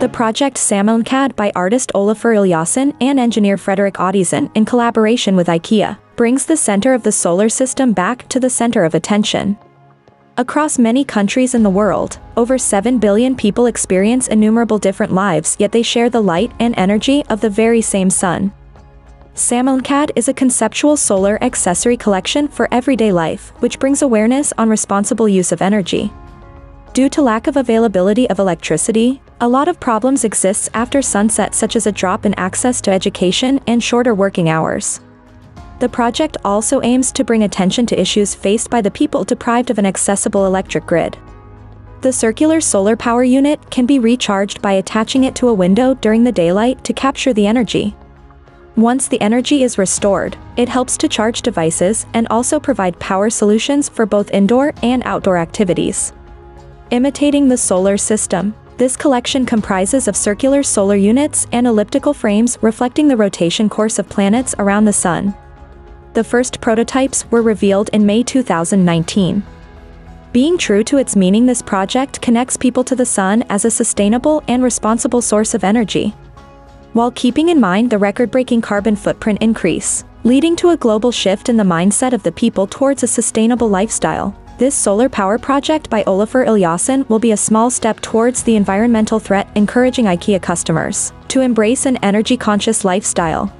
The project Sammanlänkad by artist Olafur Eliasson and engineer Frederik Ottesen in collaboration with IKEA brings the center of the solar system back to the center of attention. Across many countries in the world, over 7 billion people experience innumerable different lives yet they share the light and energy of the very same sun. Sammanlänkad is a conceptual solar accessory collection for everyday life, which brings awareness on responsible use of energy. Due to lack of availability of electricity, a lot of problems exists after sunset such as a drop in access to education and shorter working hours. The project also aims to bring attention to issues faced by the people deprived of an accessible electric grid. The circular solar power unit can be recharged by attaching it to a window during the daylight to capture the energy. Once the energy is restored, it helps to charge devices and also provide power solutions for both indoor and outdoor activities. Imitating the solar system, this collection comprises of circular solar units and elliptical frames reflecting the rotation course of planets around the Sun. The first prototypes were revealed in May 2019. Being true to its meaning this project connects people to the Sun as a sustainable and responsible source of energy. While keeping in mind the record-breaking carbon footprint increase, leading to a global shift in the mindset of the people towards a sustainable lifestyle. This solar power project by Olafur Eliasson will be a small step towards the environmental threat encouraging IKEA customers to embrace an energy-conscious lifestyle.